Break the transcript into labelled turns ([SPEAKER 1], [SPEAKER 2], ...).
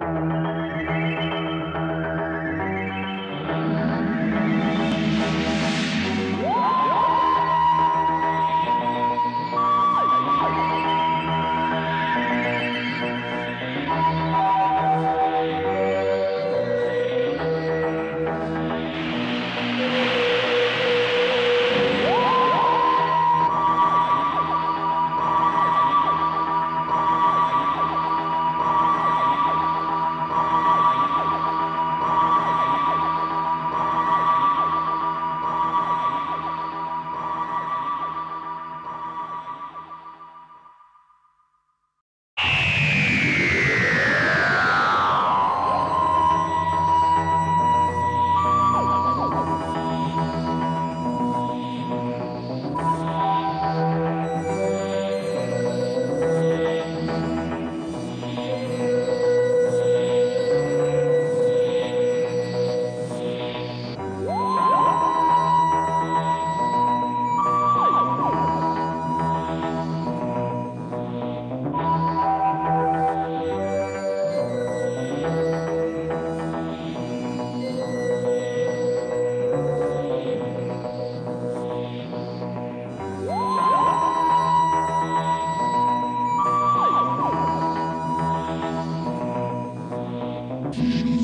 [SPEAKER 1] you Shoot.